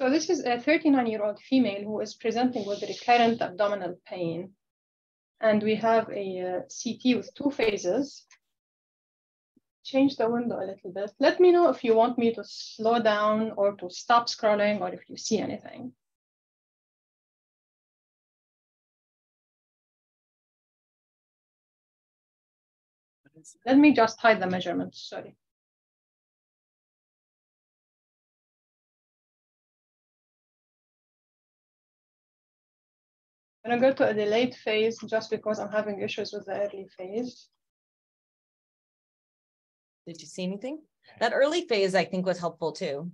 So this is a 39-year-old female who is presenting with recurrent abdominal pain. And we have a uh, CT with two phases. Change the window a little bit. Let me know if you want me to slow down or to stop scrolling or if you see anything. Let me just hide the measurements, sorry. I'm gonna go to a delayed phase just because I'm having issues with the early phase. Did you see anything? That early phase, I think, was helpful too.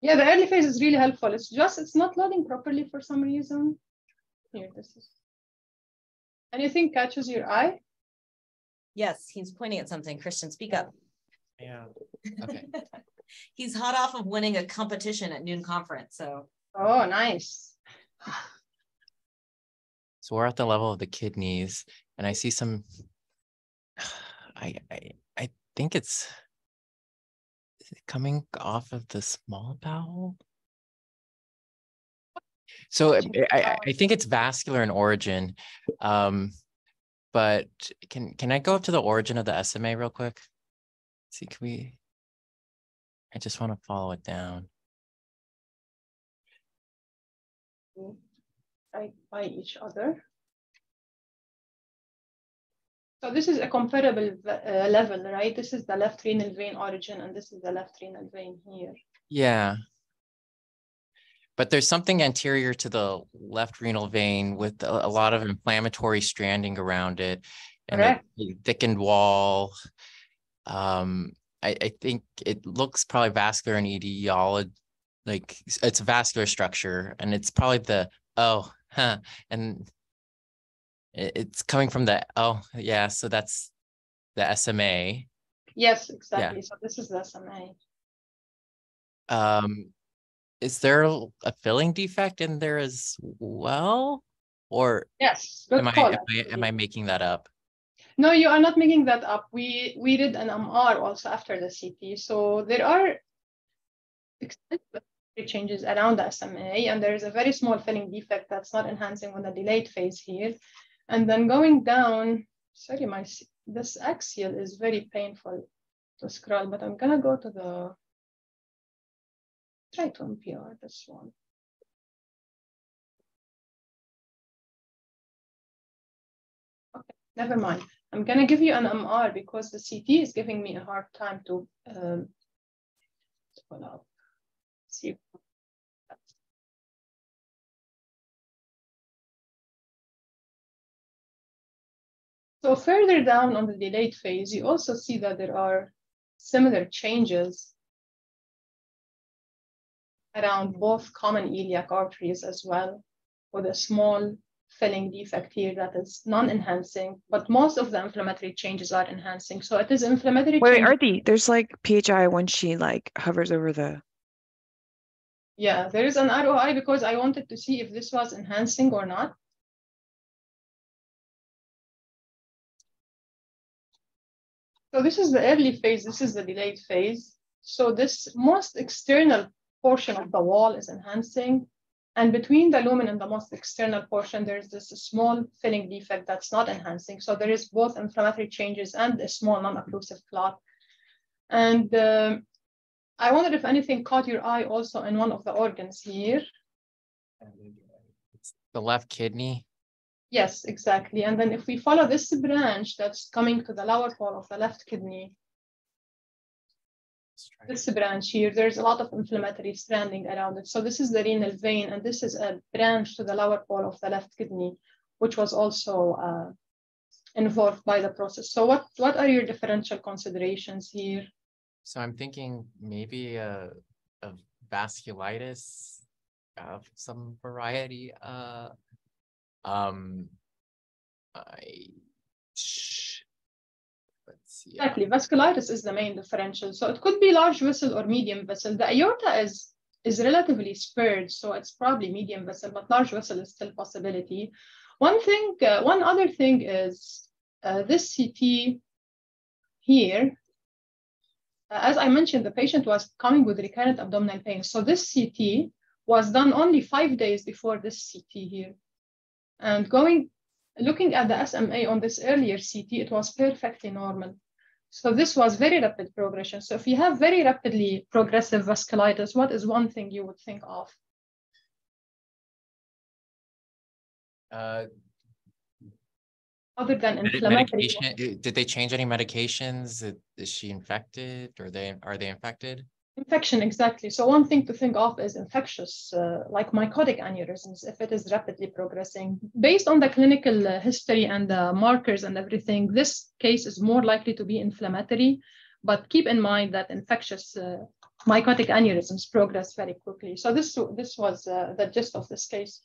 Yeah, the early phase is really helpful. It's just, it's not loading properly for some reason. Here, this is. Anything catches your eye? Yes, he's pointing at something. Christian, speak up. Yeah. Okay. he's hot off of winning a competition at noon conference. So. Oh, nice. So we're at the level of the kidneys, and I see some. I I I think it's is it coming off of the small bowel. So I, I think it's vascular in origin, um, but can can I go up to the origin of the SMA real quick? Let's see, can we? I just want to follow it down. Right by each other. So this is a comparable uh, level, right? This is the left renal vein origin, and this is the left renal vein here. Yeah. But there's something anterior to the left renal vein with a, a lot of inflammatory stranding around it and a, a thickened wall. Um, I, I think it looks probably vascular and etiology, like it's a vascular structure, and it's probably the oh, huh, and it's coming from the oh yeah, so that's the SMA. Yes, exactly. Yeah. So this is the SMA. Um, is there a filling defect in there as well, or yes? Am I, am I am I making that up? No, you are not making that up. We we did an MR also after the CT, so there are changes around the SMA, and there is a very small filling defect that's not enhancing on the delayed phase here. And then going down, sorry, my this axial is very painful to scroll, but I'm gonna go to the, try to MPR this one. Okay, never mind. I'm gonna give you an MR because the CT is giving me a hard time to um, pull up. See So further down on the delayed phase, you also see that there are similar changes around both common iliac arteries as well, with a small filling defect here that is non-enhancing, but most of the inflammatory changes are enhancing. So it is inflammatory. Wait, wait Aarti, there's like PHI when she like hovers over the. Yeah, there is an ROI because I wanted to see if this was enhancing or not. So this is the early phase, this is the delayed phase. So this most external portion of the wall is enhancing. And between the lumen and the most external portion, there's this small filling defect that's not enhancing. So there is both inflammatory changes and a small non-occlusive clot. And um, I wondered if anything caught your eye also in one of the organs here. The left kidney. Yes, exactly. And then if we follow this branch that's coming to the lower wall of the left kidney, this branch here, there's a lot of inflammatory stranding around it. So this is the renal vein, and this is a branch to the lower wall of the left kidney, which was also uh, involved by the process. So what, what are your differential considerations here? So I'm thinking maybe a, a vasculitis of some variety. Uh, um, I let's see. Exactly, vasculitis is the main differential. So it could be large vessel or medium vessel. The aorta is is relatively spurred, so it's probably medium vessel, but large vessel is still possibility. One thing, uh, one other thing is uh, this CT here. Uh, as I mentioned, the patient was coming with recurrent abdominal pain. So this CT was done only five days before this CT here. And going, looking at the SMA on this earlier CT, it was perfectly normal. So this was very rapid progression. So if you have very rapidly progressive vasculitis, what is one thing you would think of? Uh, Other than inflammatory. medication, did they change any medications? Is- Is she infected or they, are they infected? Infection, exactly. So one thing to think of is infectious, uh, like mycotic aneurysms, if it is rapidly progressing. Based on the clinical uh, history and the markers and everything, this case is more likely to be inflammatory, but keep in mind that infectious uh, mycotic aneurysms progress very quickly. So this, this was uh, the gist of this case.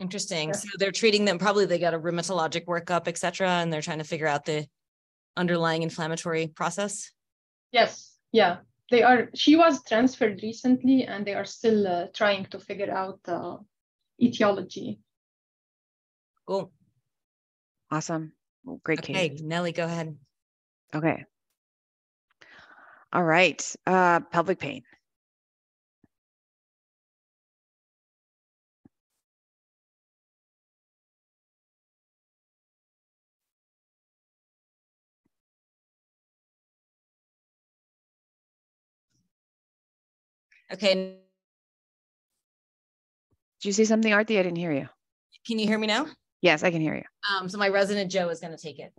Interesting. Yeah. So they're treating them, probably they got a rheumatologic workup, et cetera, and they're trying to figure out the underlying inflammatory process. Yes, yeah. They are, she was transferred recently and they are still uh, trying to figure out the etiology. Cool. Awesome. Well, Great Okay, case. Nelly, go ahead. Okay. All right. Uh, pelvic pain. Okay, Did you say something, Aarti? I didn't hear you. can you hear me now? Yes, I can hear you. Um, so my resident Joe is gonna take it.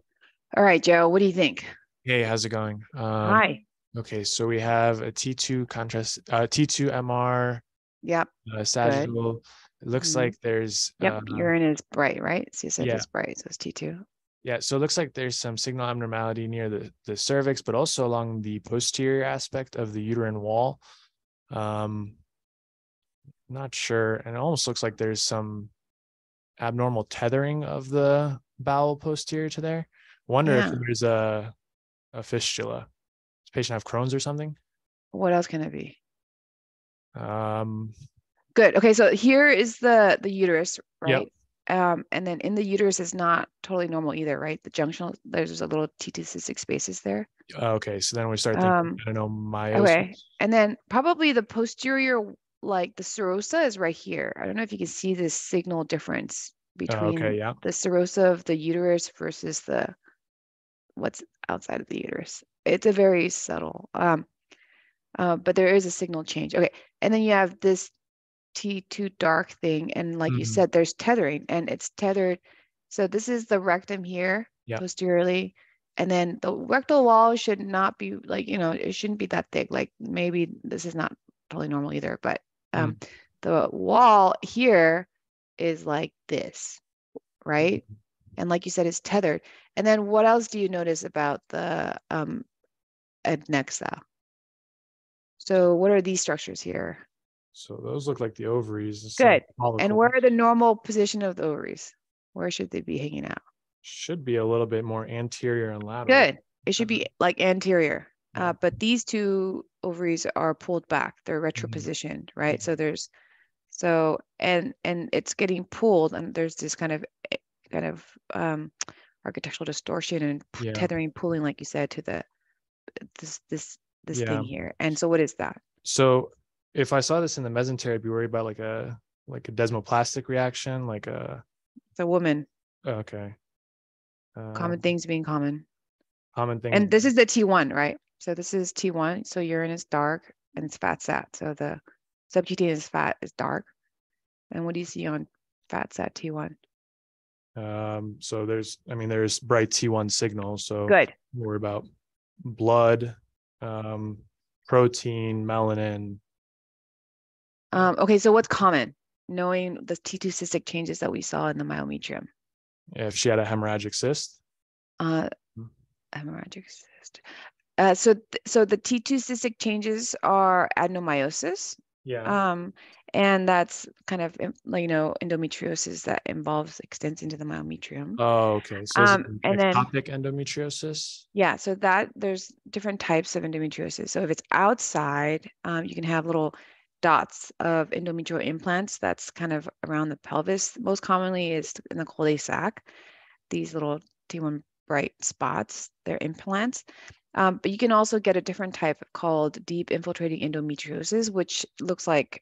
All right, Joe, what do you think? Hey, how's it going? Um, Hi. Okay, so we have a T2 contrast, uh, T2 MR, Yep. uh, sagittal. It looks Mhm. like there's, Yep. uh, Urine is bright, right? CSF yeah. is bright. So it's T2. yeah, so it looks like there's some signal abnormality near the, the cervix, but also along the posterior aspect of the uterine wall. Um, not sure, and it almost looks like there's some abnormal tethering of the bowel posterior to there. Wonder Yeah. if there's a, a fistula. Does the patient have Crohn's or something? What else can it be? Um, Good. Okay, so here is the the uterus, Yep. right? Um, and then in the uterus is not totally normal either, right? The junctional, there's a little T2 cystic spaces there. Okay, so then we start thinking, Um, I don't know, meiosis. Okay. And then probably the posterior, like the serosa is right here. I don't know if you can see this signal difference Oh, between Okay, yeah. the serosa of the uterus versus the what's outside of the uterus. It's a very subtle, um, uh, but there is a signal change. Okay, and then you have this T2 dark thing, and like you Mhm. said, there's tethering, and it's tethered. So this is the rectum here Yeah. posteriorly, and then the rectal wall should not be like you know it shouldn't be that thick. Like maybe this is not totally normal either, but um, the wall here is like this, right? And like you said, it's tethered. And then what else do you notice about the um, adnexa? So what are these structures here? So those look like the ovaries. Good. And where are the normal position of the ovaries? Where should they be hanging out? Should be a little bit more anterior and lateral. Good. It should be like anterior. Uh, but these two ovaries are pulled back. They're Mm-hmm. retropositioned, right? So there's so and and it's getting pulled, and there's this kind of eh, kind of um, architectural distortion and Yeah. tethering, pulling, like you said, to the this this this Yeah. thing here. And so what is that? So if I saw this in the mesentery, I'd be worried about like a like a desmoplastic reaction, like a It's a woman. okay. Common Uh, things being common. Common thing. And this is the T1, right? So this is T1. So urine is dark and it's fat sat. So the subcutaneous fat is dark. And what do you see on fat sat T1? um, so there's, I mean, there's bright T1 signals. So Good. worry about blood, um, protein, melanin. Um, okay, so what's common? Knowing the T2 cystic changes that we saw in the myometrium. If she had a hemorrhagic cyst, Uh, Mm. hemorrhagic cyst. Uh, so, th- so the T2 cystic changes are adenomyosis, yeah. um, and that's kind of like, you know endometriosis that involves extends into the myometrium. Oh, okay. So is it Um, an and then- endometriosis? Yeah, so that there's different types of endometriosis. So if it's outside, um, you can have little dots of endometrial implants that's kind of around the pelvis. Most commonly is in the cul-de-sac. These little T1 bright spots, they're implants. Um, but you can also get a different type called deep infiltrating endometriosis, which looks like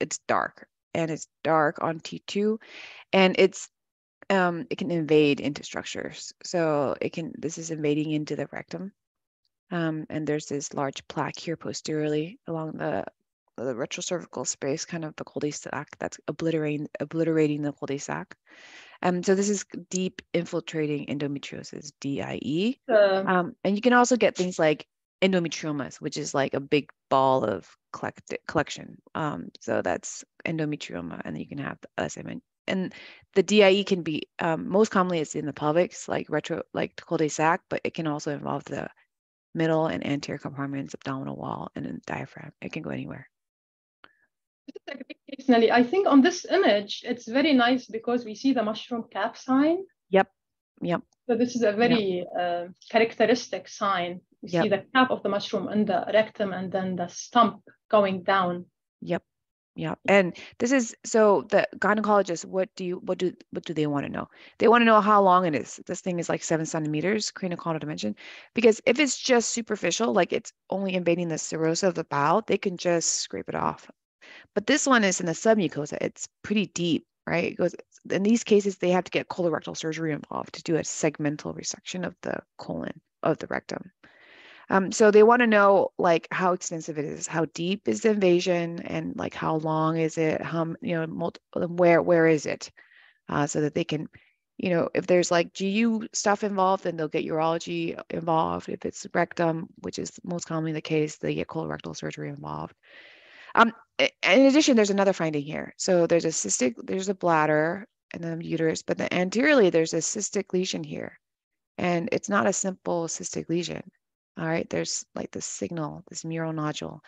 it's dark and it's dark on T2 and it's um, it can invade into structures. So it can, this is invading into the rectum. Um, and there's this large plaque here posteriorly along the, the retrocervical space, kind of the cul-de-sac that's obliterating, obliterating the cul-de-sac. Um, so this is deep infiltrating endometriosis, DIE. Uh, Um, and you can also get things like endometriomas, which is like a big ball of collect collection. Um, so that's endometrioma, and you can have, the mentioned, and the DIE can be um, most commonly it's in the pelvics, like retro, like cul-de-sac, but it can also involve the middle and anterior compartments, abdominal wall, and diaphragm. It can go anywhere. I think on this image, it's very nice because we see the mushroom cap sign. Yep. Yep. So this is a very uh, characteristic sign. You Yep. see the cap of the mushroom and the rectum and then the stump going down. Yep. Yeah. And this is so the gynecologist, what do you what do what do they want to know? They want to know how long it is. This thing is like seven centimeters, cranial dimension. Because if it's just superficial, like it's only invading the serosa of the bowel, they can just scrape it off. But this one is in the submucosa. It's pretty deep, right? It goes in these cases, they have to get colorectal surgery involved to do a segmental resection of the colon of the rectum. Um, so they want to know like how extensive it is, how deep is the invasion, and like how long is it? How you know multi- where where is it, uh, so that they can, you know, if there's like GU stuff involved, then they'll get urology involved. If it's rectum, which is most commonly the case, they get colorectal surgery involved. Um, in addition, there's another finding here. So there's a cystic, there's a bladder and then uterus, but the anteriorly there's a cystic lesion here, and it's not a simple cystic lesion. All right, there's like this signal, this mural nodule.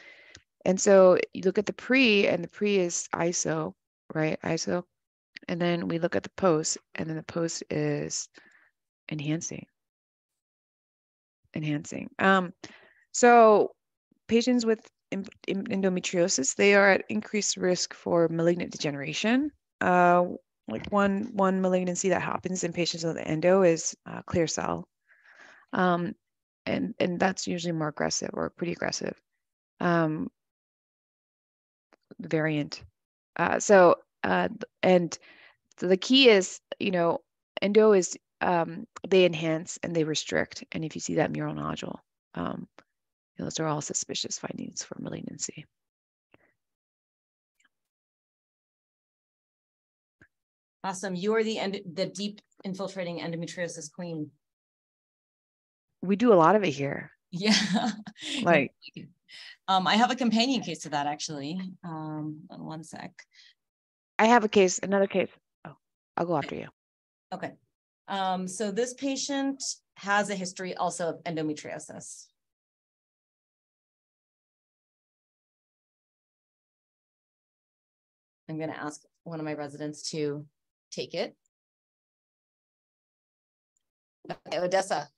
And so you look at the pre, and the pre is ISO, right? ISO. And then we look at the post, and then the post is enhancing. Enhancing. Um, so patients with endometriosis, they are at increased risk for malignant degeneration. Uh, like one one malignancy that happens in patients with endo is uh, clear cell. Um, and and that's usually more aggressive or pretty aggressive um variant uh so uh and th- the key is you know endo is um they enhance and they restrict and if you see that mural nodule um those are all suspicious findings for malignancy Awesome. You are the end, the deep infiltrating endometriosis queen. we do a lot of it here Yeah. like Um, I have a companion case to that actually. Um, one sec. i have a case another case oh i'll go after you Okay. Um, so this patient has a history also of endometriosis. I'm gonna ask one of my residents to take it. Okay, Odessa,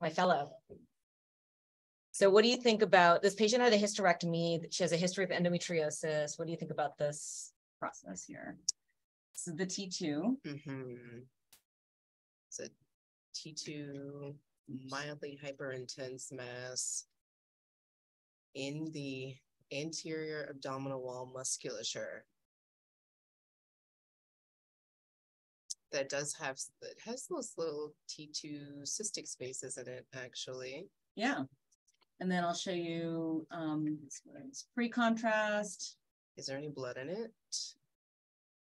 my fellow. So what do you think about, this patient had a hysterectomy, she has a history of endometriosis. What do you think about this process here? So the T two. Mm-hmm. It's a T two mildly hyperintense mass in the anterior abdominal wall musculature. That does have, that has those little T two cystic spaces in it, actually. Yeah. And then I'll show you um pre-contrast, Is there any blood in it?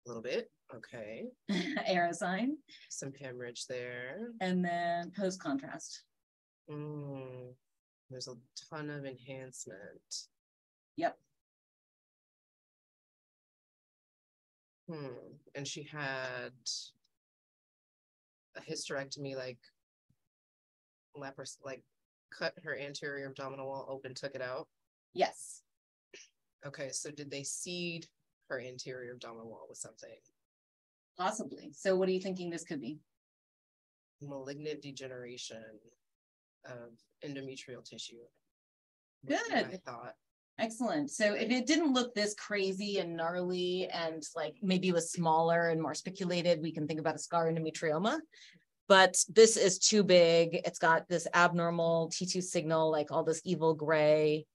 A little bit, okay, arrow sign, some hemorrhage there. and then post-contrast. Mm, there's a ton of enhancement. Yep. Hmm, and she had a hysterectomy, like lapar, like cut her anterior abdominal wall open, took it out. Yes. Okay, so did they seed her anterior abdominal wall with something? Possibly. So what are you thinking this could be? Malignant degeneration of endometrial tissue. Good. I thought. Excellent. So if it didn't look this crazy and gnarly and like maybe was smaller and more spiculated, we can think about a scar endometrioma. but this is too big. It's got this abnormal T2 signal, like all this evil gray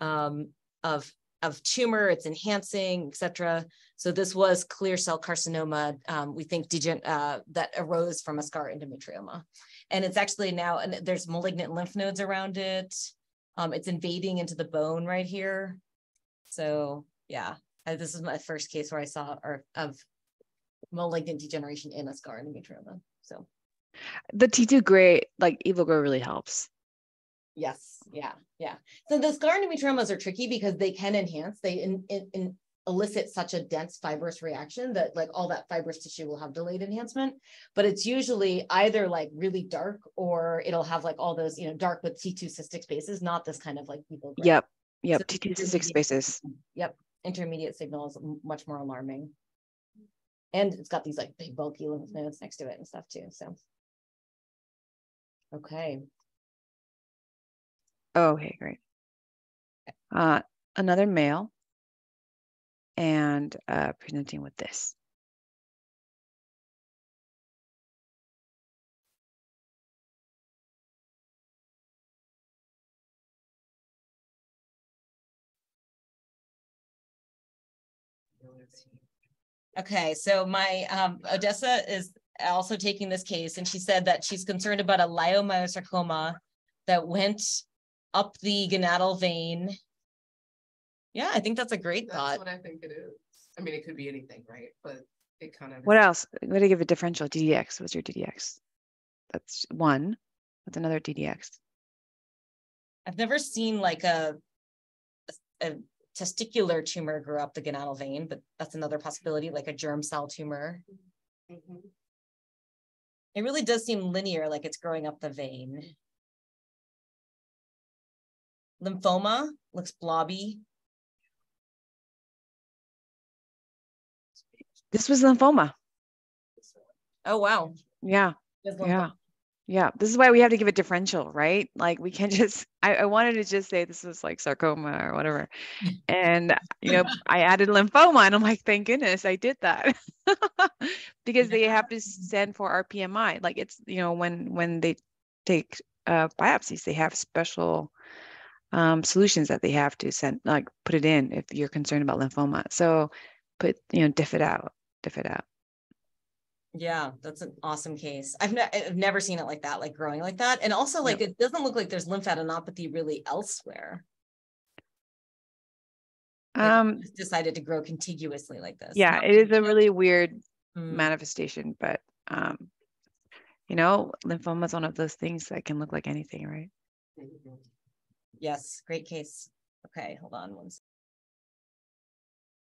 um, of, of tumor, it's enhancing, etc. So this was clear cell carcinoma, um, we think degen- uh, that arose from a scar endometrioma. And it's actually now, and there's malignant lymph nodes around it. Um, it's invading into the bone right here. So yeah, I, this is my first case where I saw or of malignant degeneration in a scar endometrioma. So the T2 gray, like evil gray really helps. Yes, yeah, yeah. So the scar endometriomas are tricky because they can enhance, they in, in, in elicit such a dense fibrous reaction that like all that fibrous tissue will have delayed enhancement. But it's usually either like really dark or it'll have like all those you know dark with t2 cystic spaces not this kind of like people yep. Yep. So t2 cystic spaces. yep. Intermediate signal is much more alarming. And it's got these like big bulky lymph nodes next to it and stuff too so. Okay. Oh, okay great. Uh another male and uh, presenting with this. Okay, so my um, Odessa is also taking this case, and she said that she's concerned about a leiomyosarcoma that went up the gonadal vein yeah, I think that's a great thought. That's thought. what I think it is. I mean, it could be anything, right? But it kind of. What else? What do you give a differential? DDX. What's your DDX? That's one. What's another DDX? I've never seen like a, a, a testicular tumor grow up the gonadal vein, but that's another possibility, like a germ cell tumor. Mhm. It really does seem linear, like it's growing up the vein. Lymphoma looks blobby. This was lymphoma. Oh, wow. Yeah. Yeah. Yeah. This is why we have to give a differential, right? Like we can't just, I, I wanted to just say this was like sarcoma or whatever. And, you know, I added lymphoma and I'm like, thank goodness I did that. because they have to send for RPMI. Like it's, you know, when, when they take uh, biopsies, they have special um, solutions that they have to send, like put it in if you're concerned about lymphoma. So put, you know, diff it out, diff it out. Yeah, that's an awesome case. I've, ne- I've never seen it like that, like growing like that. And also like, it doesn't look like there's lymphadenopathy really elsewhere. Like, Um, decided to grow contiguously like this. yeah, Not it is a really weird Mm. manifestation, but um, you know, lymphoma is one of those things that can look like anything, right? Yes, great case. Okay, hold on one. sec.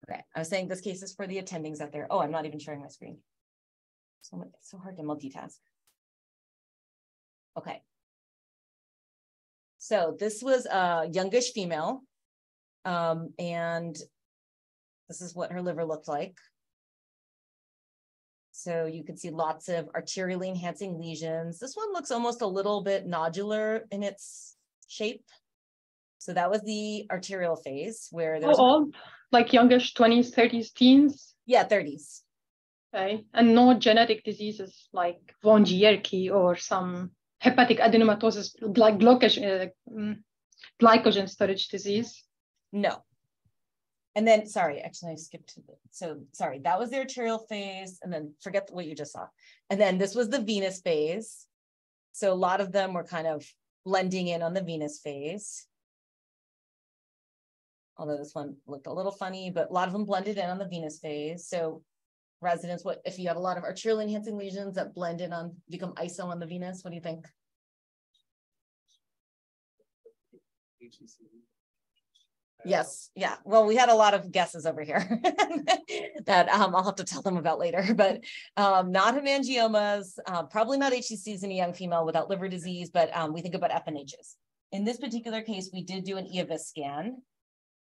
Okay, I was saying this case is for the attendings out there. Oh, I'm not even sharing my screen. So it's so hard to multitask. Okay. So this was a youngish female. Um, and this is what her liver looked like. So you can see lots of arterially enhancing lesions. This one looks almost a little bit nodular in its shape. So that was the arterial phase where How there's, old? Like youngish, 20s, 30s, teens? yeah, thirties. Okay. And no genetic diseases like von Gierke or some hepatic adenomatosis, like glycogen, uh, mm, glycogen storage disease. No. And then, sorry, actually I skipped to the, so sorry, that was the arterial phase and then forget what you just saw. And then this was the venous phase. So a lot of them were kind of blending in on the venous phase. Although this one looked a little funny, but a lot of them blended in on the venous phase. So residents, what if you have a lot of arterial enhancing lesions that blend in on become ISO on the venous? What do you think? Yes, yeah. Well, we had a lot of guesses over here that um, I'll have to tell them about later, but um, not hemangiomas, uh, probably not HCCs in a young female without liver disease, but um, we think about FNHs. In this particular case, we did do an Eovist scan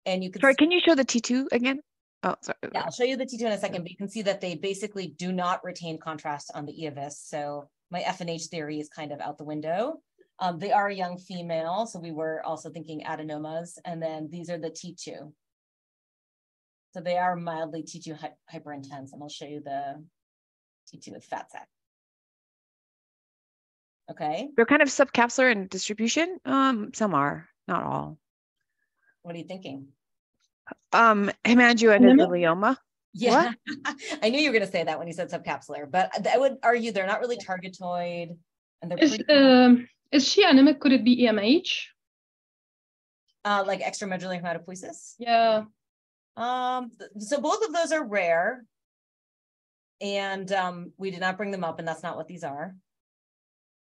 and you can Sorry, can you show the T2 again? Oh, sorry. yeah, I'll show you the T2 in a second, but you can see that they basically do not retain contrast on the Eovist. So my FNH theory is kind of out the window. Um, they are a young female, so we were also thinking adenomas, and then these are the T2. So they are mildly T2 hy hyperintense, and I'll show you the T2 with fat sat. Okay, They're kind of subcapsular in distribution. Um, some are, not all. What are you thinking? Um, hemangioendothelioma. Yeah, I knew you were gonna say that when you said subcapsular, but I would argue they're not really targetoid and they're Is, pretty, um, is she anemic? Could it be EMH? uh, like extramedullary hematopoiesis. Yeah. Um, th- so both of those are rare. And um, we did not bring them up, and that's not what these are.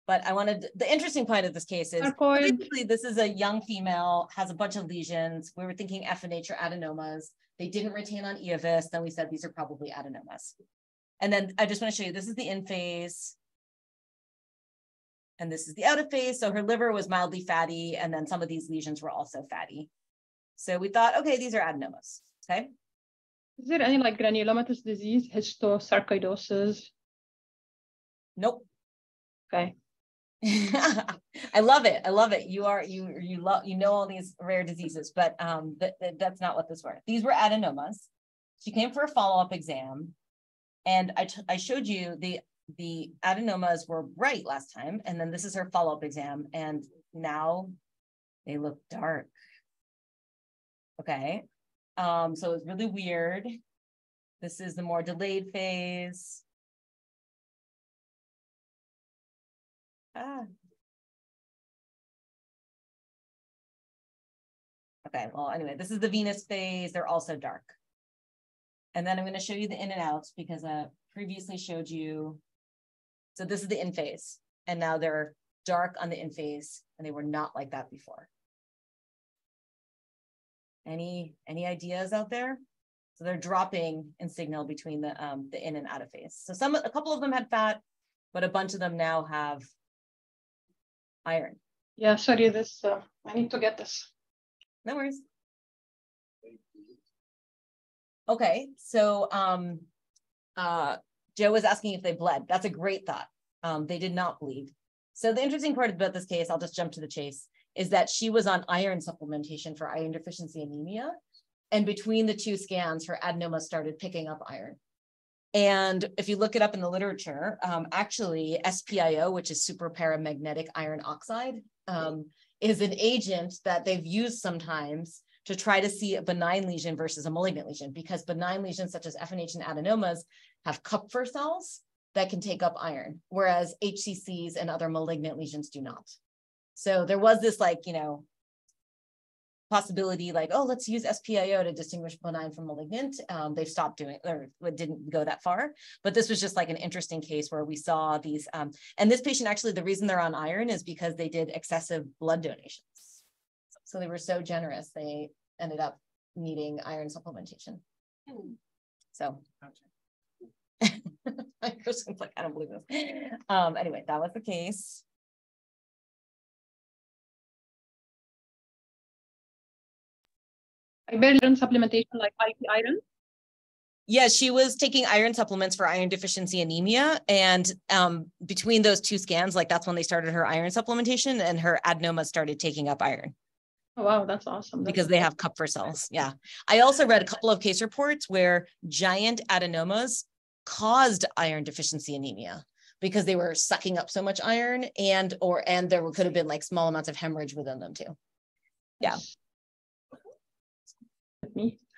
But I wanted, the interesting point of this case is basically this is a young female, has a bunch of lesions. We were thinking FNH or adenomas. They didn't retain on Eovist, then we said these are probably adenomas. And then I just want to show you, this is the in phase. And this is the out of phase. So her liver was mildly fatty, and then some of these lesions were also fatty. So we thought, okay, these are adenomas. Okay. Is there any like granulomatous disease, histosarcoidosis? Nope. Okay. I love it. I love it. You are you you love you know all these rare diseases, but um that that's not what this were. These were adenomas. She came for a follow-up exam and I t- I showed you the the adenomas were bright last time and then this is her follow-up exam and now they look dark. Okay. Um so it's really weird. This is the more delayed phase. Ah. Okay, well, anyway, this is the venous phase. They're also dark. And then I'm going to show you the in and outs because I previously showed you. So this is the in phase, and now they're dark on the in phase, and they were not like that before. Any any ideas out there? So they're dropping in signal between the um the in and out of phase. So some a couple of them had fat, but a bunch of them now have iron. Yeah, sorry, this, uh, I need to get this. No worries. Okay, so um, uh, Joe was asking if they bled. That's a great thought. Um, they did not bleed. So the interesting part about this case, I'll just jump to the chase, is that she was on iron supplementation for iron deficiency anemia. And between the two scans, her adenoma started picking up iron. And if you look it up in the literature, um, actually SPIO, which is superparamagnetic iron oxide, um, is an agent that they've used sometimes to try to see a benign lesion versus a malignant lesion because benign lesions such as FNH and adenomas have Kupffer cells that can take up iron, whereas HCCs and other malignant lesions do not. So there was this like, you know, possibility like, oh, let's use SPIO to distinguish benign from malignant. Um, they've stopped doing or it didn't go that far. But this was just like an interesting case where we saw these. Um, and this patient actually, the reason they're on iron is because they did excessive blood donations. So they were so generous, they ended up needing iron supplementation. So. Kristen's like, I don't believe this. Um, anyway, that was the case. I barely learned supplementation like iron. Yeah, she was taking iron supplements for iron deficiency anemia. And um, between those two scans, like that's when they started her iron supplementation and her adenoma started taking up iron Oh, wow, that's awesome. That's because they have Kupffer cells. Yeah. I also read a couple of case reports where giant adenomas caused iron deficiency anemia because they were sucking up so much iron and or and there could have been like small amounts of hemorrhage within them too. Yeah. Me.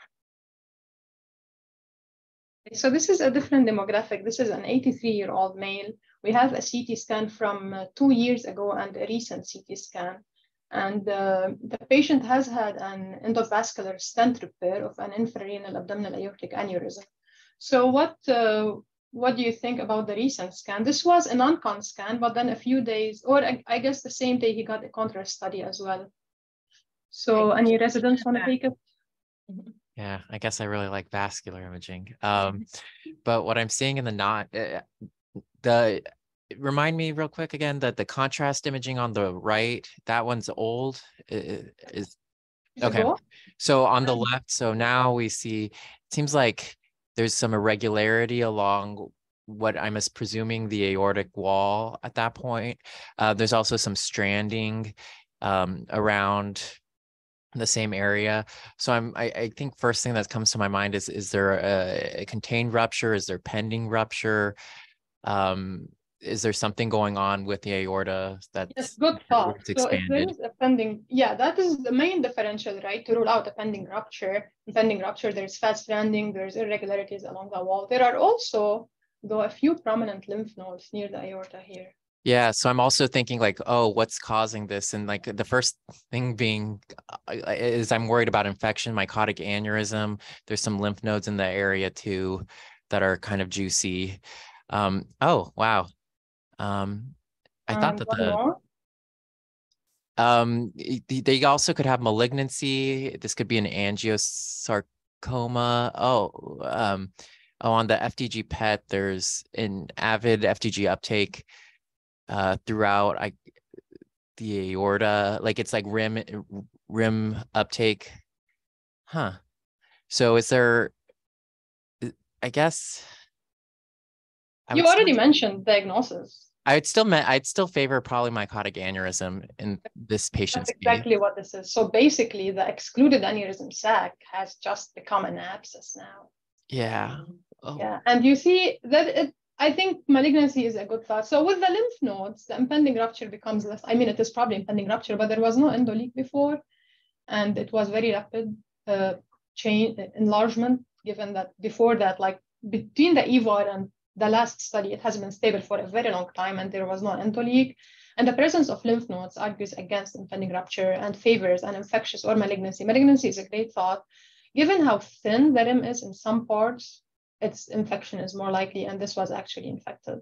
So this is a different demographic. This is an 83-year-old male. We have a CT scan from uh, two years ago and a recent CT scan. And uh, the patient has had an endovascular stent repair of an infrarenal abdominal aortic aneurysm. So what uh, what do you think about the recent scan? This was a non-con scan, but then a few days, or I, I guess the same day he got a contrast study as well. So any residents want to take it? Yeah, I guess I really like vascular imaging. Um, but what I'm seeing in the not uh, the remind me real quick again that the contrast imaging on the right, that one's old. Is Is Okay. so on the left, so now we see, it seems like there's some irregularity along what I'm presuming the aortic wall at that point. Uh, there's also some stranding um, around the same area. So I'm, I, I think first thing that comes to my mind is, is there a, a contained rupture? Is there pending rupture? Um, is there something going on with the aorta that's Yes, good thought. So if there is a pending, yeah, that is the main differential, right? To rule out a pending rupture. In pending rupture, there's fat stranding, there's irregularities along the wall. There are also, though, a few prominent lymph nodes near the aorta here. Yeah, so I'm also thinking like, oh, what's causing this? And like the first thing being is I'm worried about infection, mycotic aneurysm. There's some lymph nodes in the area too that are kind of juicy. Um, oh, wow. Um, I thought that the more. um they also could have malignancy. This could be an angiosarcoma. Oh, um, oh, on the FDG PET, there's an avid FDG uptake uh throughout I the aorta, like it's like rim eh, rim uptake. Huh. So is there I- I guess I You already mentioned diagnosis. I'd still me- I'd still favor polymycotic aneurysm in this patient's That's exactly what this is. So basically, the excluded aneurysm sac has just become an abscess now. Yeah. Um, oh, Yeah, and you see that it, I think malignancy is a good thought. So with the lymph nodes, the impending rupture becomes less. I mean, it is probably impending rupture, but there was no endoleak before, and it was very rapid uh, change enlargement. Given that before that, like between the EVAR and the last study, it has been stable for a very long time, and there was no endoleak. And the presence of lymph nodes argues against impending rupture and favors an infectious or malignancy. Malignancy is a great thought. Given how thin the rim is in some parts, its infection is more likely, and this was actually infected.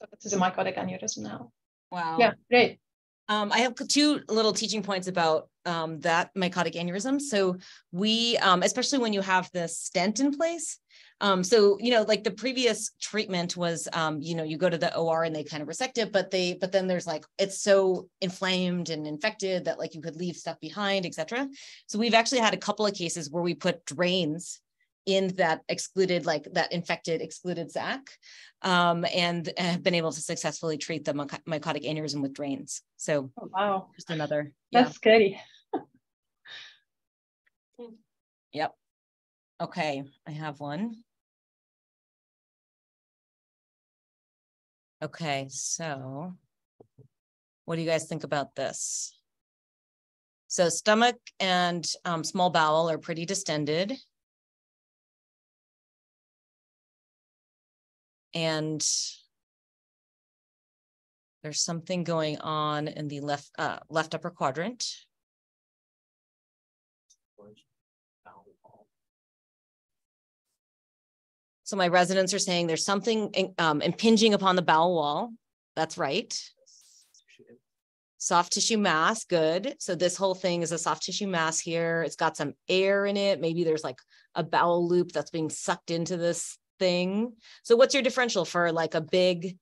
So this is a mycotic aneurysm now. Wow. Yeah, great. Um, I have two little teaching points about um, that mycotic aneurysm. So we, um, especially when you have the stent in place. Um, so you know, like the previous treatment was, um, you know, you go to the OR and they kind of resect it, but they, but then there's like it's so inflamed and infected that like you could leave stuff behind, etc. So we've actually had a couple of cases where we put drains in that excluded, like that infected excluded sac, um, and have been able to successfully treat the mycotic aneurysm with drains. So Oh, wow, just another, yeah, that's scary. yep. Okay, I have one. Okay, so what do you guys think about this? So stomach and um, small bowel are pretty distended. And there's something going on in the left uh, left upper quadrant. So my residents are saying there's something in- um, impinging upon the bowel wall. That's right. Soft tissue mass, good. So this whole thing is a soft tissue mass here. It's got some air in it. Maybe there's like a bowel loop that's being sucked into this thing. So what's your differential for like a big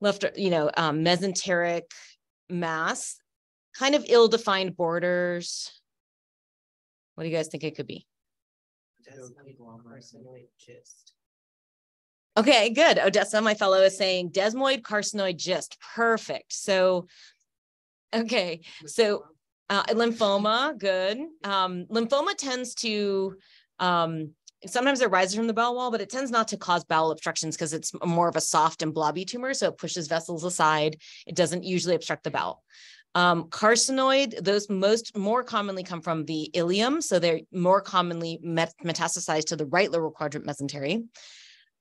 left, you know, um, mesenteric mass, kind of ill-defined borders? What do you guys think it could be? GIST. Okay, good. Odessa, my fellow, is saying desmoid carcinoid GIST. Perfect. So, okay, so uh, lymphoma, good. Um, lymphoma tends to um, sometimes it rises from the bowel wall, but it tends not to cause bowel obstructions because it's more of a soft and blobby tumor. So it pushes vessels aside. It doesn't usually obstruct the bowel. Um, carcinoid, those most more commonly come from the ileum. So they're more commonly met- metastasized to the right lower quadrant mesentery.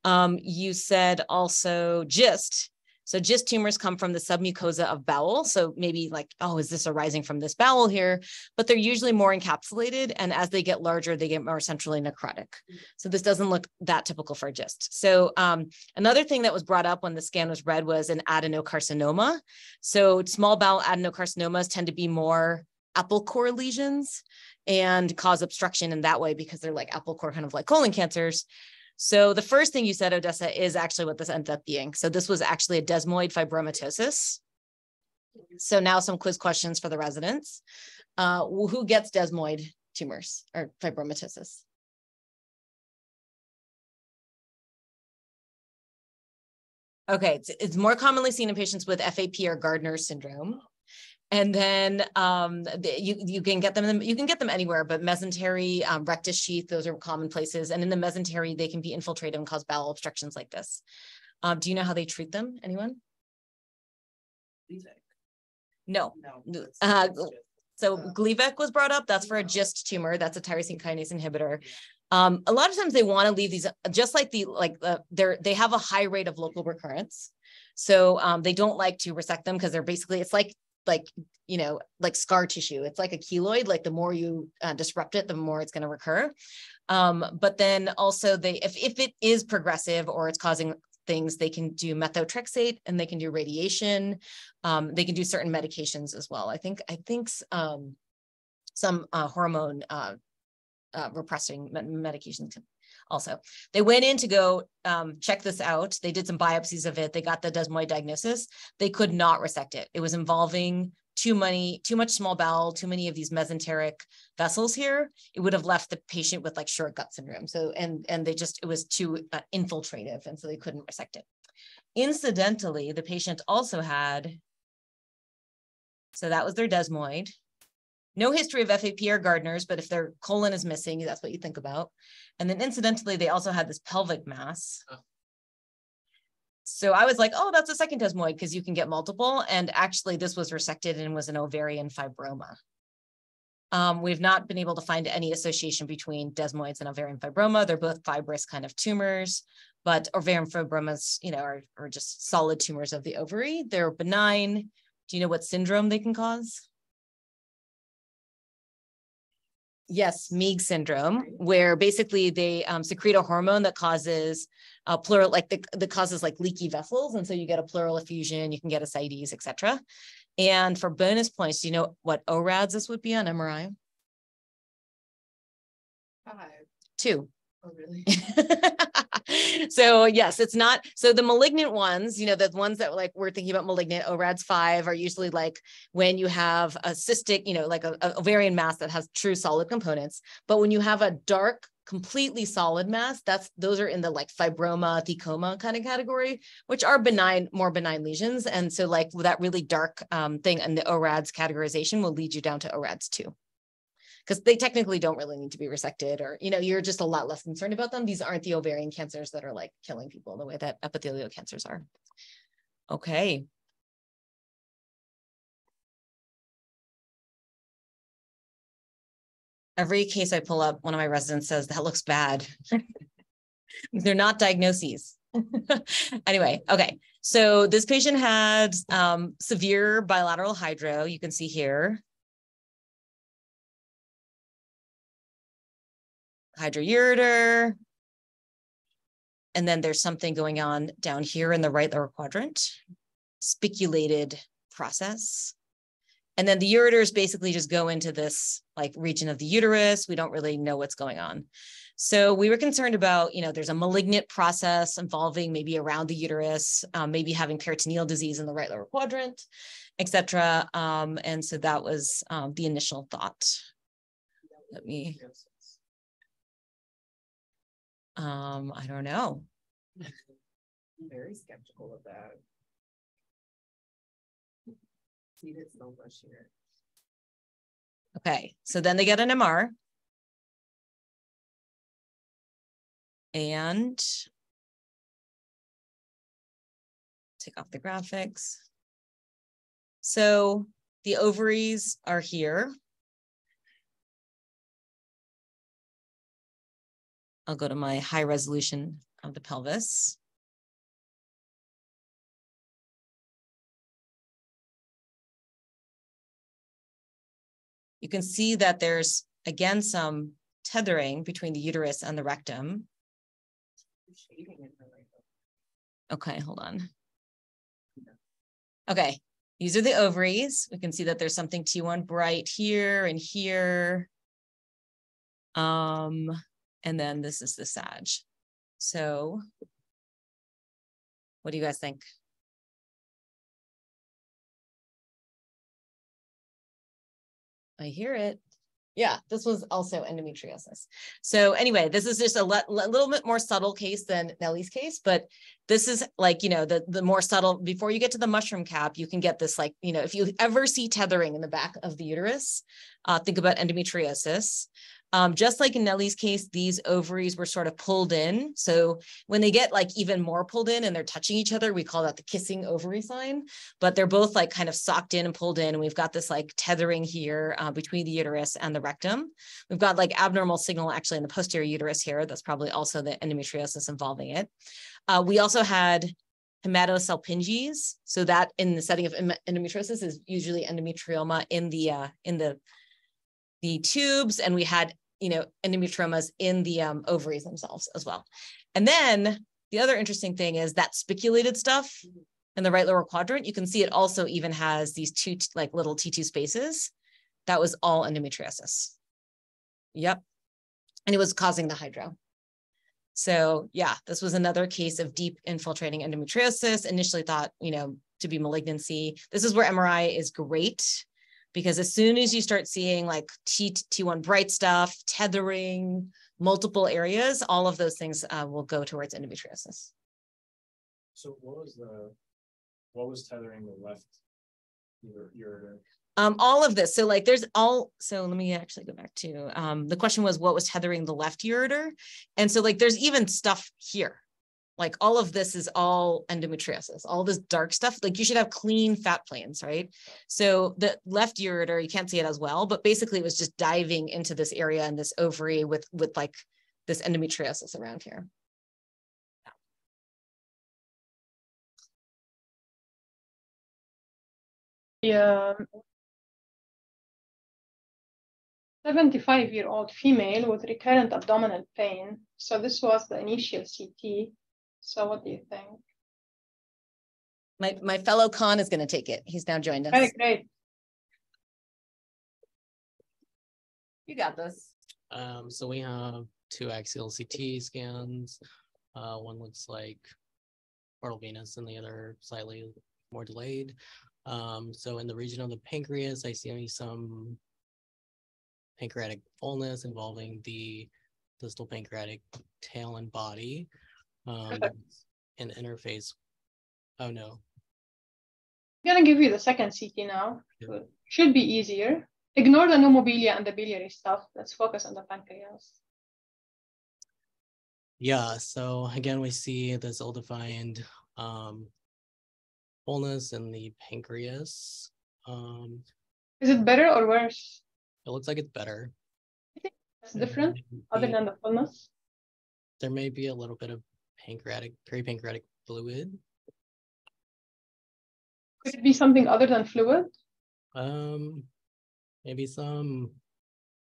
Um, you said also GIST. So GIST tumors come from the submucosa of bowel. So maybe like, oh, is this arising from this bowel here? But they're usually more encapsulated. And as they get larger, they get more centrally necrotic. So this doesn't look that typical for a GIST. So um, another thing that was brought up when the scan was read was an adenocarcinoma. So small bowel adenocarcinomas tend to be more apple core lesions and cause obstruction in that way because they're like apple core, kind of like colon cancers. So the first thing you said, Odessa, is actually what this ended up being. So this was actually a desmoid fibromatosis. So now some quiz questions for the residents. Uh, who gets desmoid tumors or fibromatosis? Okay, it's, it's more commonly seen in patients with FAP or Gardner syndrome. And then um, the, you, you can get them, you can get them anywhere, but mesentery, um, rectus sheath, those are common places. And in the mesentery, they can be infiltrated and cause bowel obstructions like this. Um, do you know how they treat them? Anyone? No. No. Uh, so Uh, Gleevec was brought up. That's for a GIST tumor. That's a tyrosine kinase inhibitor. Um, a lot of times they want to leave these just like the like uh, they're they have a high rate of local recurrence. So um, they don't like to resect them because they're basically it's like like you know like scar tissue. It's like a keloid. Like the more you uh, disrupt it, the more it's going to recur. Um, but then also they if if it is progressive or it's causing things, they can do methotrexate and they can do radiation. Um, they can do certain medications as well. I think I think um, some uh, hormone uh, uh, repressing med- medications also. They went in to go um, check this out. They did some biopsies of it. They got the desmoid diagnosis. They could not resect it. It was involving too many, too much small bowel, too many of these mesenteric vessels here. It would have left the patient with like short gut syndrome. So and and they just it was too uh, infiltrative, and so they couldn't resect it. Incidentally, the patient also had. So that was their desmoid. No history of FAP or Gardner's, but if their colon is missing, that's what you think about. And then incidentally, they also had this pelvic mass. Oh. So I was like, oh, that's a second desmoid because you can get multiple. And actually, this was resected and was an ovarian fibroma. Um, we've not been able to find any association between desmoids and ovarian fibroma. They're both fibrous kind of tumors, but ovarian fibromas, you know, are, are just solid tumors of the ovary. They're benign. Do you know what syndrome they can cause? Yes, Meigs syndrome, where basically they um, secrete a hormone that causes a pleural, like the, that causes like leaky vessels, and so you get a pleural effusion, you can get ascites, etc. And for bonus points, do you know what ORADs this would be on MRI? Five. Two. Oh, really? so yes, it's not. So the malignant ones, you know, the ones that like we're thinking about malignant ORADs five are usually like when you have a cystic, you know, like a, a ovarian mass that has true solid components. But when you have a dark, completely solid mass, that's those are in the like fibroma, thecoma kind of category, which are benign, more benign lesions. And so like that really dark um, thing and the ORADs categorization will lead you down to ORADs two because they technically don't really need to be resected or you know you're just a lot less concerned about them. These aren't the ovarian cancers that are like killing people the way that epithelial cancers are. Okay. Every case i pull up one of my residents says that looks bad. They're not diagnoses. Anyway okay. So this patient had um, severe bilateral hydro you can see here hydroureter. And then there's something going on down here in the right lower quadrant, spiculated process. And then the ureters basically just go into this like region of the uterus. We don't really know what's going on. So we were concerned about, you know, there's a malignant process involving maybe around the uterus, um, maybe having peritoneal disease in the right lower quadrant, et cetera. Um, and so that was um, the initial thought. Let me um, I don't know. I'm very skeptical of that. See, it's so much here. Okay, so then they get an MR. And take off the graphics. So the ovaries are here. I'll go to my high resolution of the pelvis. You can see that there's again some tethering between the uterus and the rectum. Okay, hold on. Okay, these are the ovaries. We can see that there's something T1 bright here and here. Um, and then this is the Sag. So what do you guys think? I hear it. Yeah, this was also endometriosis. So anyway, this is just a le little bit more subtle case than Nelly's case, but this is like, you know, the, the more subtle, before you get to the mushroom cap, you can get this like, you know, if you ever see tethering in the back of the uterus, uh, think about endometriosis. Um, just like in Nelly's case, these ovaries were sort of pulled in. So when they get like even more pulled in and they're touching each other, we call that the kissing ovary sign. But they're both like kind of socked in and pulled in. And we've got this like tethering here uh, between the uterus and the rectum. We've got like abnormal signal actually in the posterior uterus here. That's probably also the endometriosis involving it. Uh, we also had hematosalpinges. So that in the setting of endometriosis is usually endometrioma in the uh, in the the tubes, and we had you know endometriomas in the um, ovaries themselves as well. And then the other interesting thing is that spiculated stuff in the right lower quadrant. You can see it also even has these two like little T2 spaces. That was all endometriosis. Yep. And it was causing the hydro. So yeah, this was another case of deep infiltrating endometriosis. Initially thought, you know, to be malignancy. This is where MRI is great because as soon as you start seeing like T, T1 bright stuff, tethering, multiple areas, all of those things uh, will go towards endometriosis. So what was the, what was tethering the left ureter? Um, all of this. So like there's all, so let me actually go back to, um, the question was what was tethering the left ureter? And so like there's even stuff here. Like all of this is all endometriosis, all this dark stuff. Like you should have clean fat planes, right? So the left ureter, you can't see it as well, but basically it was just diving into this area and this ovary with with like this endometriosis around here. Yeah, 75 year old female with recurrent abdominal pain. So this was the initial CT. So what do you think? My, my fellow Khan is going to take it. He's now joined us. Very great. You got this. Um, so we have two axial CT scans. Uh, one looks like portal venous and the other slightly more delayed. Um, so in the region of the pancreas, I see some pancreatic fullness involving the distal pancreatic tail and body. Um, an interface. Oh no. I'm gonna give you the second CT now. Yeah. Should be easier. Ignore the pneumobilia and the biliary stuff. Let's focus on the pancreas. Yeah, so again, we see this ill-defined um, fullness in the pancreas. Um, Is it better or worse? It looks like it's better. I think it's different other than the fullness. There may be a little bit of pancreatic, peripancreatic fluid. Could it be something other than fluid? Um, maybe some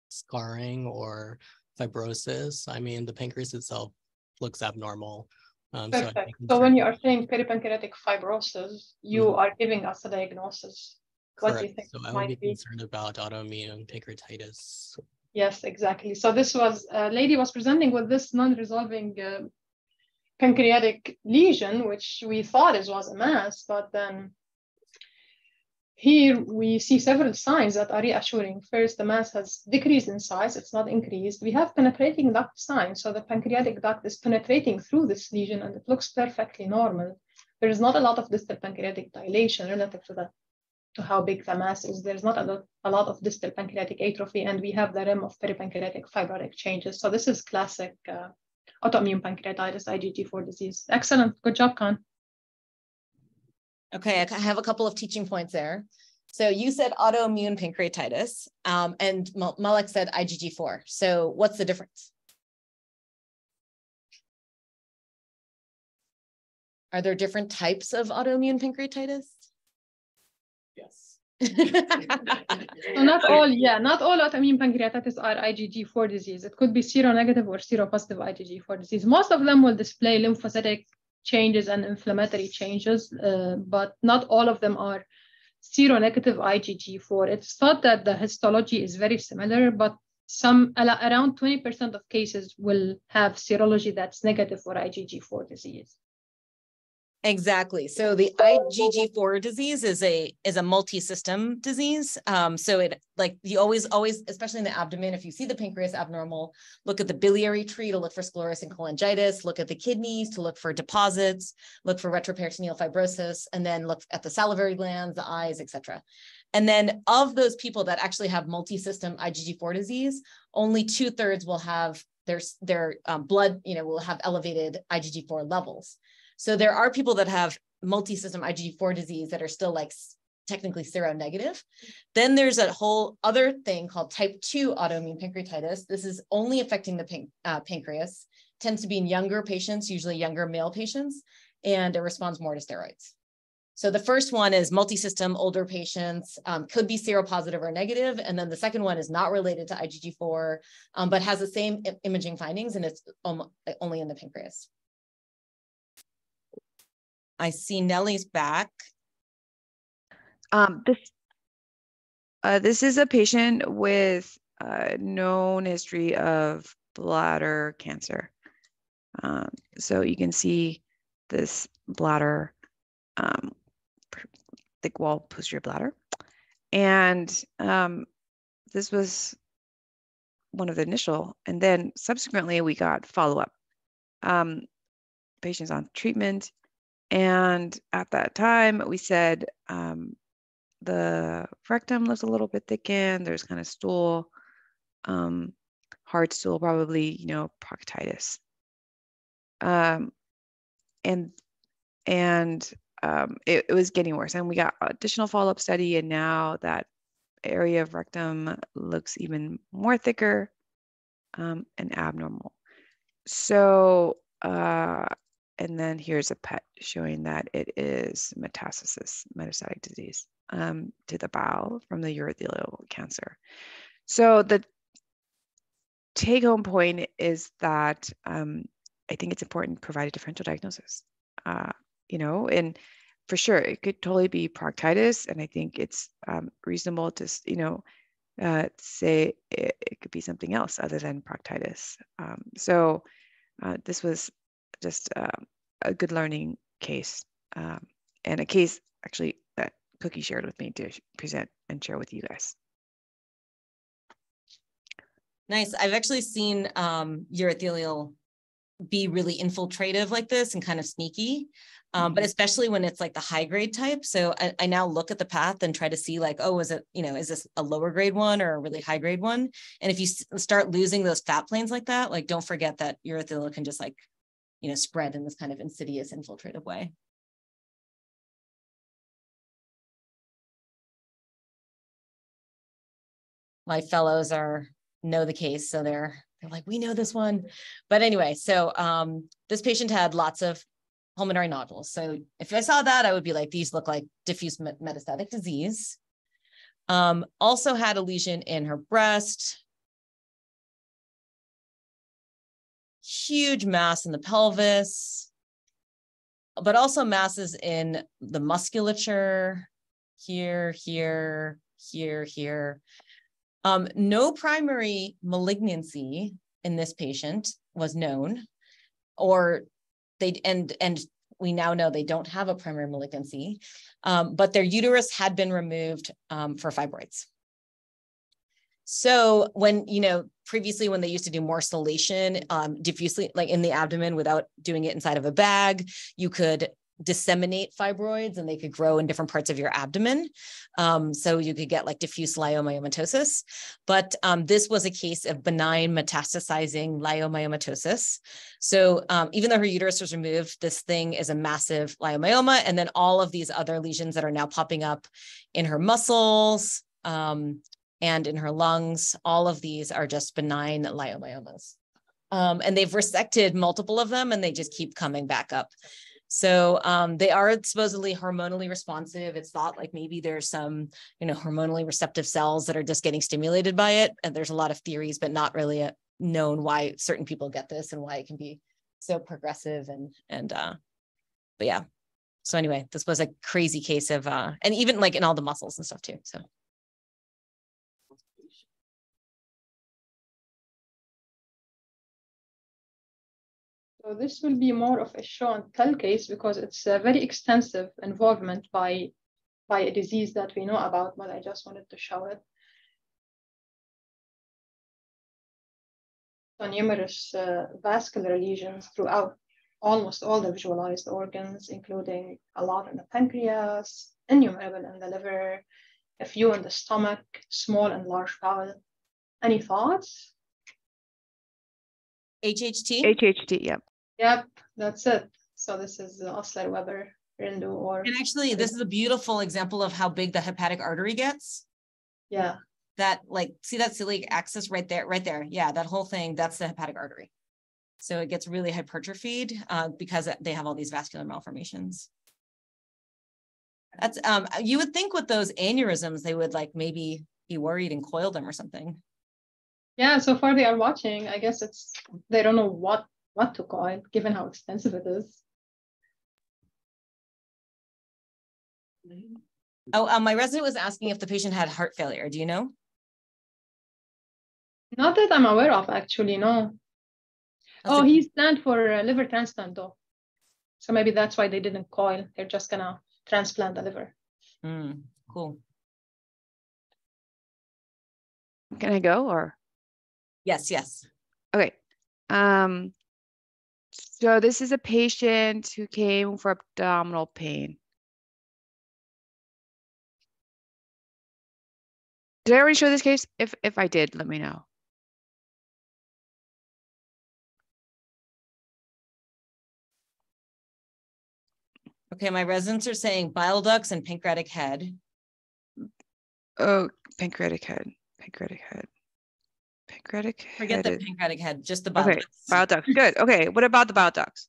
scarring or fibrosis. I mean, the pancreas itself looks abnormal. Um, Perfect. So, so when you are saying peripancreatic fibrosis, you mm -hmm. are giving us a diagnosis. What Correct. do you think so I would be, be concerned about autoimmune pancreatitis. Yes, exactly. So this was a lady was presenting with this non-resolving uh, pancreatic lesion, which we thought it was a mass, but then here we see several signs that are reassuring. First, the mass has decreased in size, it's not increased. We have penetrating duct signs, so the pancreatic duct is penetrating through this lesion and it looks perfectly normal. There is not a lot of distal pancreatic dilation relative to the to how big the mass is. There's not a lot, a lot of distal pancreatic atrophy, and we have the rim of peripancreatic fibrotic changes. So this is classic uh, autoimmune pancreatitis, IgG4 disease. Excellent. Good job, Khan. Okay, I have a couple of teaching points there. So you said autoimmune pancreatitis, um, and Malak said IgG4. So what's the difference? Are there different types of autoimmune pancreatitis? So not all, yeah, not all autoimmune pancreatitis are IgG4 disease. It could be seronegative or seropositive IgG4 disease. Most of them will display lymphocytic changes and inflammatory changes, uh, but not all of them are seronegative IgG4. It's thought that the histology is very similar, but some around 20% of cases will have serology that's negative for IgG4 disease. Exactly. So the IgG4 disease is a is a multi-system disease. Um, so it like you always always, especially in the abdomen, if you see the pancreas abnormal, look at the biliary tree to look for sclerosing cholangitis, look at the kidneys to look for deposits, look for retroperitoneal fibrosis, and then look at the salivary glands, the eyes, etc. And then of those people that actually have multi-system IgG4 disease, only two thirds will have their, their um, blood, you know, will have elevated IgG4 levels. So there are people that have multi-system IgG4 disease that are still like technically seronegative. Then there's a whole other thing called type 2 autoimmune pancreatitis. This is only affecting the pan uh, pancreas, tends to be in younger patients, usually younger male patients, and it responds more to steroids. So the first one is multi-system older patients, um, could be seropositive or negative. And then the second one is not related to IgG4, um, but has the same imaging findings and it's only in the pancreas. I see Nelly's back. Um, this, uh, this is a patient with a known history of bladder cancer. Um, so you can see this bladder, um, thick wall posterior bladder. And um, this was one of the initial, and then subsequently we got follow-up. Um, patients on treatment. And at that time, we said um, the rectum looks a little bit thickened. There's kind of stool, um, hard stool, probably, you know, proctitis. Um, and and um, it, it was getting worse. And we got additional follow-up study, and now that area of rectum looks even more thicker um, and abnormal. So, uh, and then here's a PET showing that it is metastasis, metastatic disease um, to the bowel from the urothelial cancer. So the take home point is that um, I think it's important to provide a differential diagnosis. Uh, you know, and for sure, it could totally be proctitis. And I think it's um, reasonable to, you know, uh, say it, it, could be something else other than proctitis. Um, so uh, this was just uh, a good learning case um, and a case actually that Cookie shared with me to present and share with you guys. Nice. I've actually seen um, urothelial be really infiltrative like this and kind of sneaky. Um, but mm-hmm. especially when it's like the high grade type. So I, I, now look at the path and try to see like, oh, is it, you know, is this a lower grade one or a really high grade one? And if you start losing those fat planes like that, like don't forget that urothelial can just like, you know, spread in this kind of insidious infiltrative way. My fellows are know the case, so they're they're like, we know this one. But anyway, so um, this patient had lots of pulmonary nodules. So if I saw that, I would be like, these look like diffuse metastatic disease. Um, also had a lesion in her breast. Huge mass in the pelvis, but also masses in the musculature here, here, here, here. Um, no primary malignancy in this patient was known, or they and and we now know they don't have a primary malignancy, um, but their uterus had been removed um, for fibroids. So when you know previously when they used to do morcellation um, diffusely like in the abdomen without doing it inside of a bag, you could disseminate fibroids and they could grow in different parts of your abdomen. Um, so you could get like diffuse leiomyomatosis. But um, this was a case of benign metastasizing leiomyomatosis. So um, even though her uterus was removed, this thing is a massive leiomyoma. And then all of these other lesions that are now popping up in her muscles um, and in her lungs, all of these are just benign leiomyomas. Um, and they've resected multiple of them and they just keep coming back up. So um, they are supposedly hormonally responsive. It's thought like maybe there's some, you know, hormonally receptive cells that are just getting stimulated by it. And there's a lot of theories, but not really a, uh, known why certain people get this and why it can be so progressive and and uh, but yeah. So anyway, this was a crazy case of uh, and even like in all the muscles and stuff too. So. So this will be more of a show and tell case because it's a very extensive involvement by, by a disease that we know about, but I just wanted to show it. So numerous uh, vascular lesions throughout almost all the visualized organs, including a lot in the pancreas, innumerable in the liver, a few in the stomach, small and large bowel. Any thoughts? HHT? HHT, yep. Yep, that's it. So this is the Osler Weber Rendu or And actually, this is a beautiful example of how big the hepatic artery gets. yeah. That like, see that celiac axis right there, right there. Yeah, that whole thing, that's the hepatic artery. So it gets really hypertrophied uh, because they have all these vascular malformations. That's um you would think with those aneurysms, they would like maybe be worried and coil them or something. Yeah, so far they are watching. I guess it's they don't know what what to call it, given how expensive it is. Oh, um, my resident was asking if the patient had heart failure. Do you know? Not that I'm aware of, actually. No. That's oh, a- he's planned for a liver transplant, though. So maybe that's why they didn't coil. They're just gonna transplant the liver. Hmm, cool. Can I go or? Yes, yes. Okay. Um, so this is a patient who came for abdominal pain. Did I already show this case? If if I did, let me know. Okay, my residents are saying bile ducts and pancreatic head. Oh, pancreatic head, pancreatic head, pancreatic Forget the pancreatic head, just the bile Okay, ducts. bile ducts. Good. Okay, what about the bile ducts?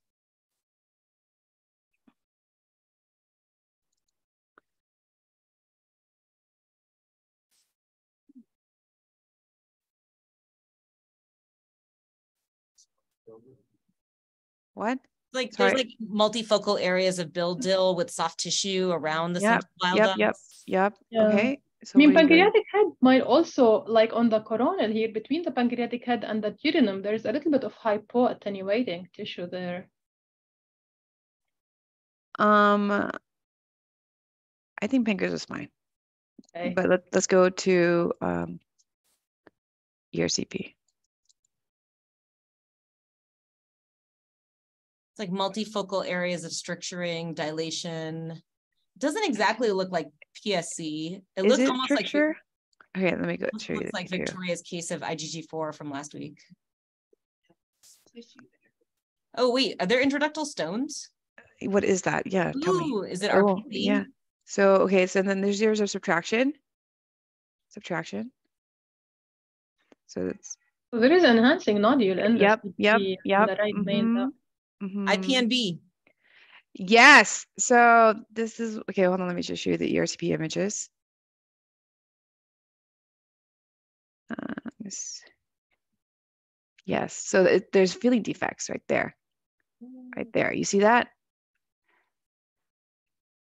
What? Like Sorry. there's like multifocal areas of dill with soft tissue around the Yep, central bile Yep, yep, ducts. yep. Yeah. Okay. So I mean, what do pancreatic head might also, like on the coronal here, between the pancreatic head and the duodenum, there's a little bit of hypoattenuating tissue there. Um, I think pancreas is fine, Okay. but let, let's go to um, ERCP. It's like multifocal areas of stricturing, dilation. Doesn't exactly look like PSC. It Is looks it almost like stricture? Okay, let me go looks show you. looks like here. Victoria's case of IgG4 from last week. Oh wait, are there intraductal stones? What is that? Yeah, tell me. Ooh, is it Oh, yeah. So, okay, so then there's years of subtraction. Subtraction. So it's, So there is enhancing nodule in the yep, yep, yep. the right main mhm, duct. mhm. IPNB. Yes. So this is, okay, hold on, let me just show you the ERCP images. Uh, this- Yes, so it, there's filling defects right there, right there. You see that?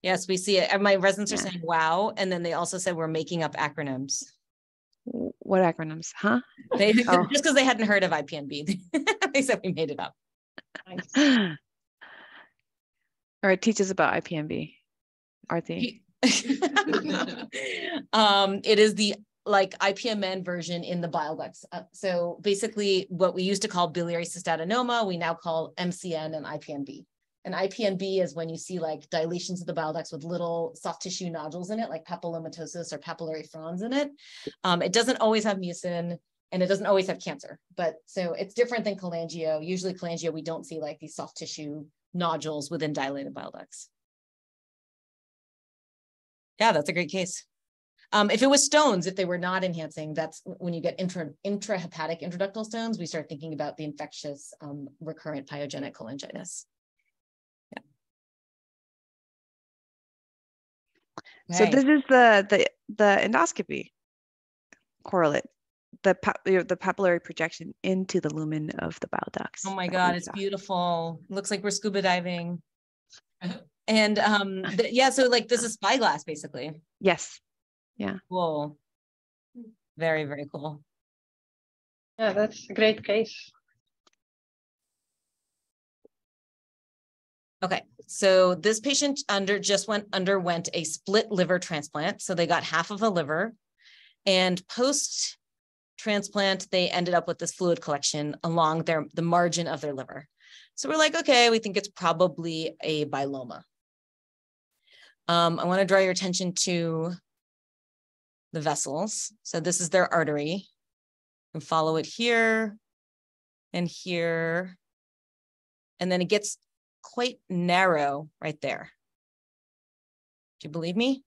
Yes, we see it. And my residents are saying wow. And then they also said we're making up acronyms. What acronyms, huh? They Oh. just because they hadn't heard of IPNB. they said we made it up. Nice. All right, teach us about IPNB, Aarti. um, it is the like IPMN version in the bile ducts. Uh, so basically, what we used to call biliary cystadenoma, we now call MCN and IPNB. And IPNB is when you see like dilations of the bile ducts with little soft tissue nodules in it, like papillomatosis or papillary fronds in it. Um, it doesn't always have mucin and it doesn't always have cancer, but so it's different than cholangio. Usually cholangio, we don't see like these soft tissue nodules within dilated bile ducts. Yeah, that's a great case. Um, if it was stones, if they were not enhancing, that's when you get intra intrahepatic intraductal stones, we start thinking about the infectious um, recurrent pyogenic cholangitis. Yeah. So this is the the the endoscopy correlate, the pa- the papillary projection into the lumen of the bile ducts. Oh my God, it's saw. beautiful. Looks like we're scuba diving. and um, th- yeah, so like this is spyglass basically. Yes. Yeah. Whoa. Very, very cool. Yeah, that's a great case. Okay, so this patient under just went underwent a split liver transplant. So they got half of a liver, and post transplant they ended up with this fluid collection along their the margin of their liver. So we're like, okay, we think it's probably a biloma. Um, I want to draw your attention to the vessels. So this is their artery. And follow it here and here. And then it gets quite narrow right there. Do you believe me?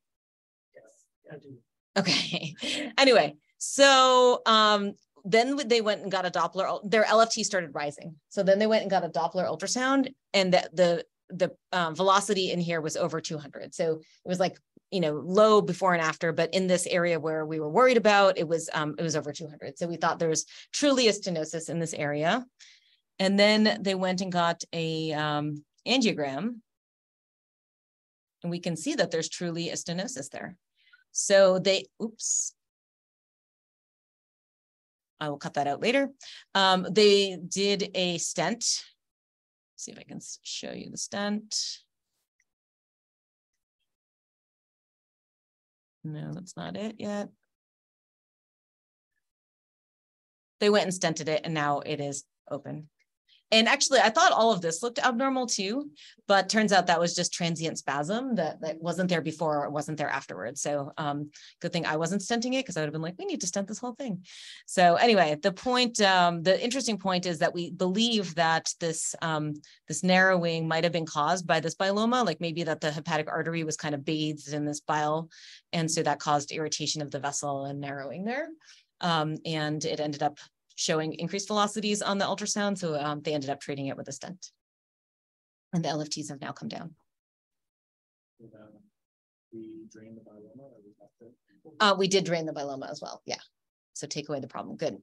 Yes, I do. Okay. anyway, so um, then they went and got a Doppler. Their LFT started rising. So then they went and got a Doppler ultrasound, and the the the um, velocity in here was over 200. So it was like you know low before and after, but in this area where we were worried about, it was um, it was over 200. So we thought there's truly a stenosis in this area. And then they went and got a um, angiogram, and we can see that there's truly a stenosis there. So they, oops, I will cut that out later. Um, they did a stent. see if I can show you the stent. No, that's not it yet. They went and stented it and now it is open. And actually, I thought all of this looked abnormal too, but turns out that was just transient spasm that, that wasn't there before or wasn't there afterwards. So um, good thing I wasn't stenting it because I would have been like, we need to stent this whole thing. So anyway, the point, um, the interesting point is that we believe that this um, this narrowing might have been caused by this biloma, like maybe that the hepatic artery was kind of bathed in this bile, and so that caused irritation of the vessel and narrowing there. Um, and it ended up showing increased velocities on the ultrasound. So um, they ended up treating it with a stent. And the LFTs have now come down. we drain the biloma uh, we did drain the biloma as well. Yeah. So take away the problem. Good.